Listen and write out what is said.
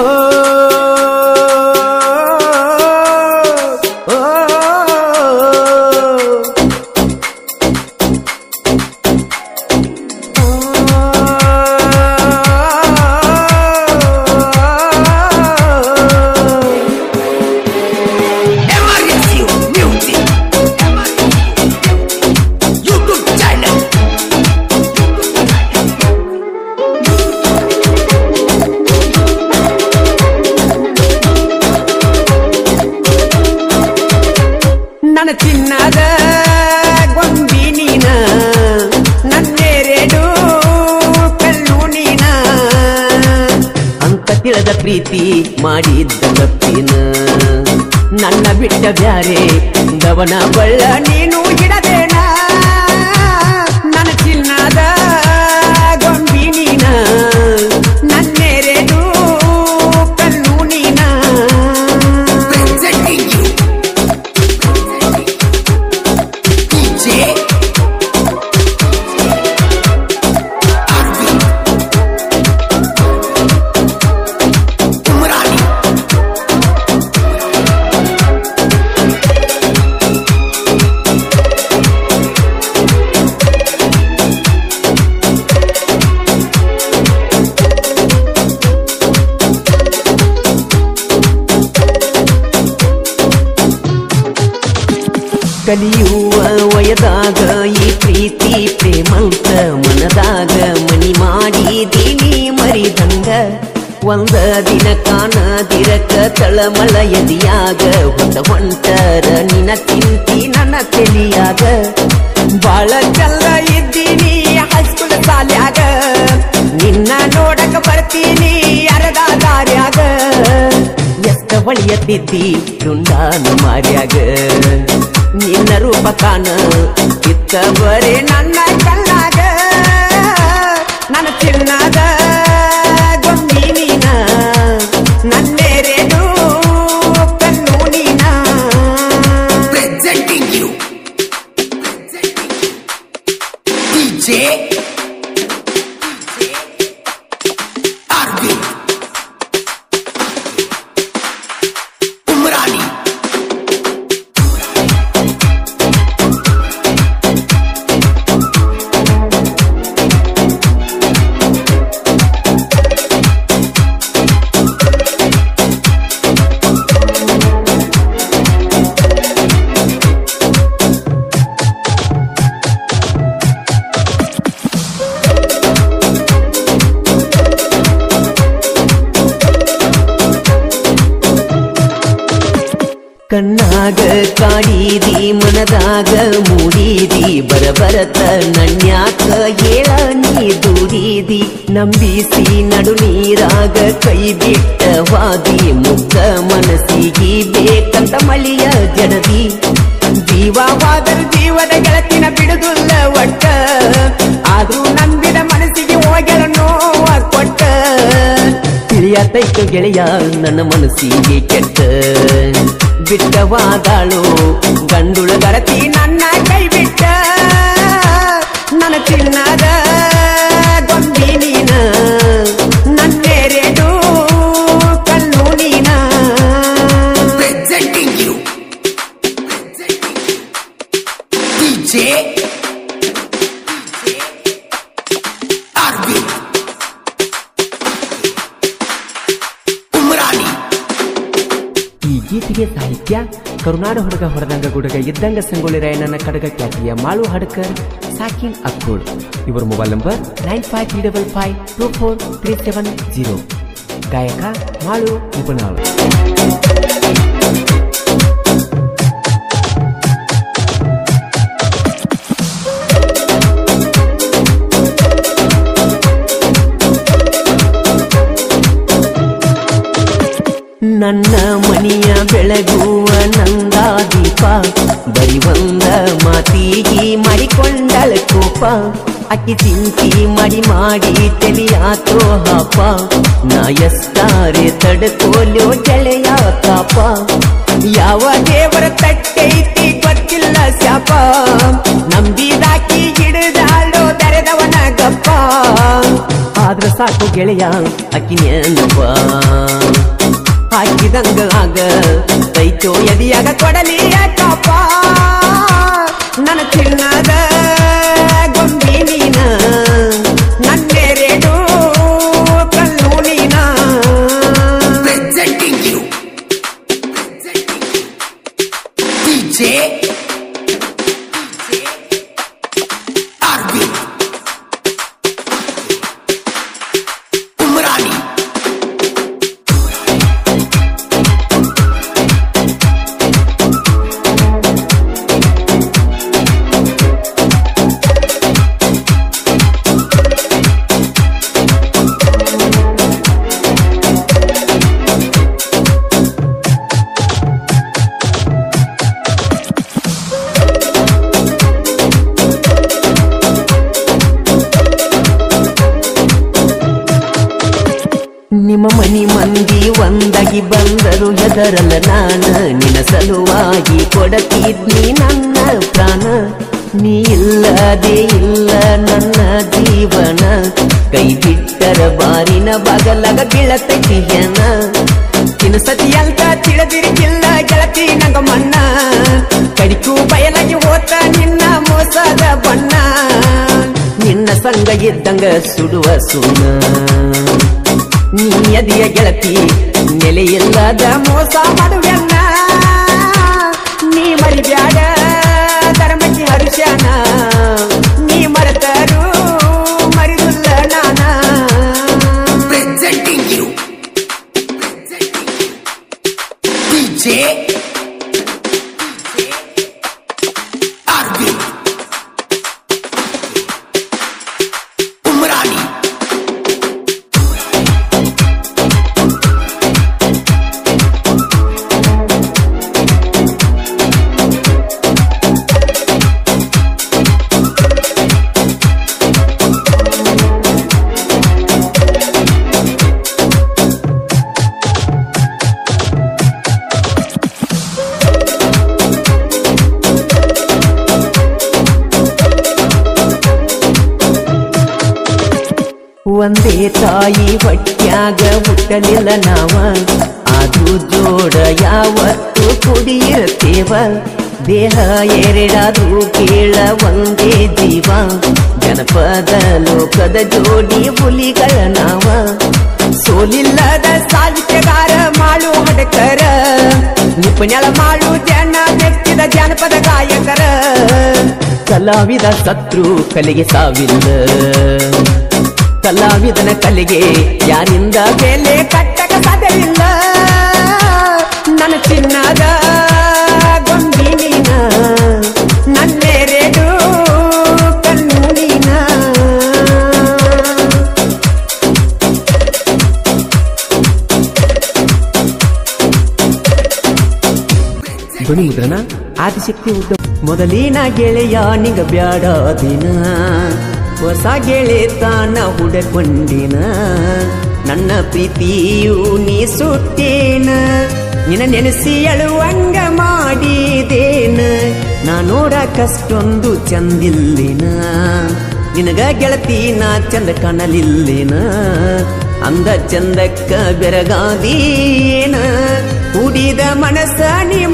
Oh. ಪ್ರೀತಿ ಮಾಡಿದ್ದ ತಪ್ಪಿನ ನನ್ನ ಬಿಟ್ಟ ಬ್ಯಾರೆ ದವನ ಬಳ್ಳ ನೀನು ಕಲಿಯುವ ವಯದಾಗ ಈ ಪ್ರೀತಿ ಪ್ರೇಮಂತ ಮನದಾಗ ಮನಿ ಮಾಡಿದೀನಿ ಮರಿದಂಗ. ಒಂದ ದಿನ ಕಾಣದಿರಕ ತಳಮಳ ಎದಿಯಾಗ, ಒಂದ ಹೊಂಟರ ನಿನ ತಿಂತಿ ನನ್ನ ತೆಲಿಯಾಗ. ಬಾಳ ಚಲ್ಲ ಇದ್ದೀನಿ ಹೈಸ್ಕೂಲ್ ಸಾಲ್ಯಾಗ ನಿನ್ನ ನೋಡಕ ಬರ್ತೀನಿ ಅರದ ದಾರ್ಯಾಗ. ಎಷ್ಟ ಬಳಿಯತ್ತಿದ್ದಿ ದುಂಡಾನ ಮಾರ್ಯಾಗ. ನಿನ್ನ ರೂಪ ಕಾಣ ಇತ್ತ ಬರೀ ನನ್ನ ಕಣ್ಣಾಗ ಕಾಡಿದಿ ಮನದಾಗ ಮೂಡಿದಿ ಬರಬರತ ನಣ್ಯಾಕ ಏಳ ನೀ ದೂಡಿದಿ ನಂಬಿಸಿ ನಡು ನೀರಾಗ ಕೈ ಬಿಟ್ಟ ವಾದಿ, ಮುಗ್ಧ ಮನಸ್ಸಿಗೆ ಬೇಕಂತ ಮಳಿಯ ಜನದಿ ಜೀವವಾದರೂ ಜೀವದ ಗೆಳತಿನ ಬಿಡುದುಲ್ಲ ಒಟ್ಟ. ಆದ್ರೂ ನಂಬಿದ ಮನಸ್ಸಿಗೆ ಹೋಗಲ ನೋವ ಕೊಟ್ಟ ತಿಳಿಯತೈತು ಗೆಳೆಯ, ನನ್ನ ಮನಸ್ಸಿಗೆ ಕೆಟ್ಟ. ಬಿಟ್ಟವಾದಾಳು. ಗಂಡುಳ ಗರತಿ ನನ್ನ ಗೀತೆಗೆ ಸಾಹಿತ್ಯ, ಕರುನಾಡು ಹುಡುಗ ಹೊರದಂಗ ಗುಡಗ, ಇದ್ದಂಗ ಸಂಗೊಳ್ಳಿ ರಾಯಣ್ಣನ ಕಡಗ ಖ್ಯಾತಿಯ ಮಾಳು ಹಡಕರ್, ಸಾಕಿನ್ ಅಕ್ಕೋಡ್ ಇವರ mobile number nine five three double five two four three seven zero ಗಾಯಕ ಮಾಳು ಉಪನಾಳ್. ನನ್ನ ಮನಿಯ ಬೆಳಗುವ ನಂದಾದೀಪ. ಬರಿ ಒಂದ ಮಾತೀಗಿ ಮಾಡಿಕೊಂಡಳ ಕೋಪ. ಅಕ್ಕಿ ಚಿಂತಿ ಮಾಡಿ ಮಾಡಿ ತೆಲಿಯಾತೋ ಹಾಪ. ನಾ ತಡಕೋಲ್ಯೋ ತಡ್ಕೋಲ್ಯೋ ಗೆಳೆಯ ತಾಪ. ಯಾವ ದೇವರ ತಟ್ಟೈತಿ ಗೊತ್ತಿಲ್ಲ ಶಾಪ. ನಂಬಿದಾಕಿ ಹಿಡಿದಾಳೋ ತೆರೆದವನ ಗಪ್ಪ. ಆದ್ರ ಸಾಕು ಗೆಳೆಯ ಅಕ್ಕಿ ನೆನಪ ಹಾಕಿದಂಗ ಆಗ ಕೈಚೋ ಎದಿಯಾಗ ಕೊಡಲಿ ಯಾಕಪ್ಪ ನನ್ನ ಚಿನ್ನದ ಗೊಂಬಿ ನೀನ ನನ್ನೆರೆಡು ಕಲ್ಲು ನೀನ. DJ. ನಿಮ್ಮ ಮನಿ ಮಂದಿ ಒಂದಾಗಿ ಬಂದರು, ಹೆದರಲ್ಲ ನಾನ. ನಿನ್ನ ಸಲುವಾಗಿ ಕೊಡತಿದ್ನಿ ನನ್ನ ಪ್ರಾಣ. ನೀ ಇಲ್ಲದೆ ಇಲ್ಲ ನನ್ನ ಜೀವನ. ಕೈ ಬಿಟ್ಟರ ಬಾರಿನ ಬಗಲಗ ಬೀಳತೈತಿಯನ ಸತಿ ಅಂತ ತಿಳಿದಿರಿಗಿಲ್ಲ ಗೆಳತಿ ನಂಗ ಮಣ್ಣ ಕಡಿಕು ಬಯಲಾಗಿ ಹೋತ ನಿನ್ನ ಮೋಸದ ಬಣ್ಣ. ನಿನ್ನ ಸಂಗ ಇದ್ದಂಗ ಸುಡುವ ಸುಣ್ಣ. ನೀ ಅದಿಯ ಗೆಳತಿ, ನೆಲೆಯಿಲ್ಲದ ಮೋಸ ಮಾಡುವೆನ್ನ? ನೀ ಮರಿಬ್ಯಾಡ, ಧರ್ಮಕ್ಕೆ ಹರುಷನ ನೀ ಮರೆತರು ಮರಿದುಲ್ಲ ನಾನ? Presenting you DJ. ಒಂದೇ ತಾಯಿ ಹೊಟ್ಯಾಗ ಹುಟ್ಟಲಿಲ್ಲ ನಾವ. ಅದು ಜೋಡ ಯಾವತ್ತು ಕುಡಿಯಿರ್ತೇವ ದೇಹ ಎರಡಾದ್ರೂ ಕೇಳ ಒಂದೇ ಜೀವ. ಜನಪದ ಲೋಕದ ಜೋಡಿ ಹುಲಿಗಳ ನಾವ. ಸೋಲಿಲ್ಲದ ಸಾಹಿತ್ಯಗಾರ ಮಾಡು ಹಡಕರ. ನಿಪುಣಳ ಮಾಡು ಜನ ಬೆಚ್ಚಿದ ಜನಪದ ಗಾಯಕರ. ಕಲಾವಿದ ಶತ್ರು ಕಲೆಗೆ ಸಾವಿಲ್ಲ. ಕಲಾವಿದನ ಕಲೆಗೆ. ಯಾರಿಂದ ಬೆಲೆ ಕಟ್ಟಕ ಸಾಧ್ಯವಿಲ್ಲ? ನನ್ನ ಚಿನ್ನದ ನನ್ನೆರೆಡು ಧ್ವನಿ ಮುದ್ರಣ ಆದಿಶಕ್ತಿ ಉದ್ದ ಮೊದಲಿನ ಗೆಳೆಯ ನಿಂಗ ಬ್ಯಾಡ ದಿನ. ಹೊಸ ಗೆಳೆತಾನ ಹುಡಕೊಂಡಿನ? ನನ್ನ ಪ್ರೀತಿಯು ನೀ ಸುತ್ತೇನ? ನಿನ್ನ ನೆನೆಸಿ ಅಳುವಂಗ ಮಾಡಿದೇನ? ನಾ ನೋಡಕಷ್ಟೊಂದು ಚಂದಿಲ್ಲಿನ? ನಿನಗ ಗೆಳತಿ ನಾ ಚಂದ ಕಾಣಲಿಲ್ಲಿನ? ಅಂದ ಚಂದಕ್ಕ ಬೆರಗಾದೀನ ಉಡಿದ ಮನಸ್ಸ ನೀ